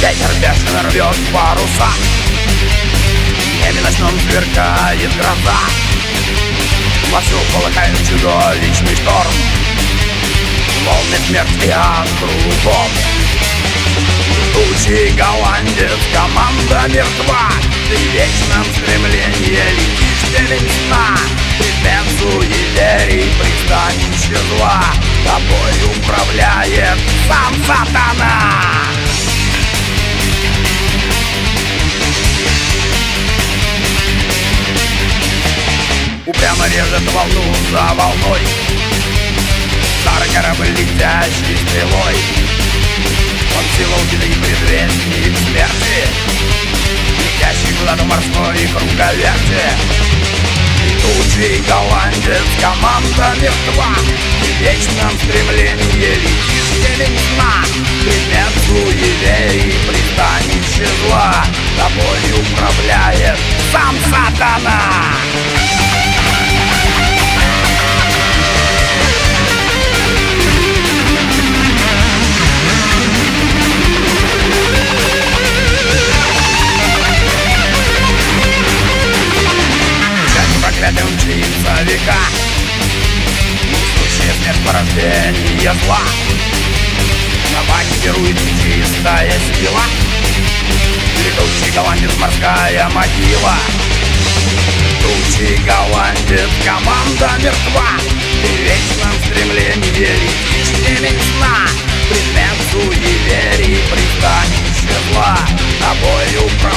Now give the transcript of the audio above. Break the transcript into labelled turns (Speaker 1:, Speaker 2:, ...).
Speaker 1: Ветер бешено рвет паруса. Небе ночном сверкает гроза. Вовсю полыхает чудовищный шторм. Волны смерти кругом Летучий голландец, команда мертва. Ты в вечном стремлении летишь темень сна Ты суеверий пристанище зла. Тобой управляет сам сатана режет волну за волной. Старый корабль летящий стрелой. Он силу и предвестник смерти. Летящий ладу морской круговерти Летучий голландец, команда мертва. В вечном стремлении летишь темень сна Предмет суеверий, пристанище зла. Тобой управляет сам сатана мчится века Несущая смерть порождения зла. Собаки чистая сила. Летучий голландец морская могила. Летучий голландец команда мертва. В вечном стремлении летишь темень сна. Предмет суеверий пристанище зла. Тобой управляет